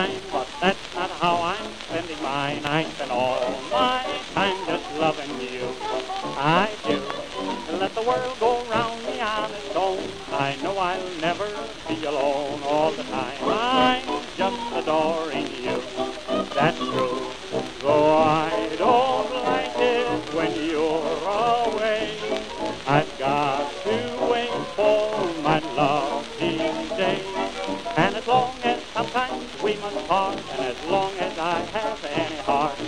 time, but that's not how I'm spending mine. I spend all my time just loving you. I do. Let the world go round me on its own. I know I'll never be alone all the time. I'm just adoring you. That's true. Though I don't like it when you're away, I've got to wait for my love each day. And as long sometimes we must part, and as long as I have any heart,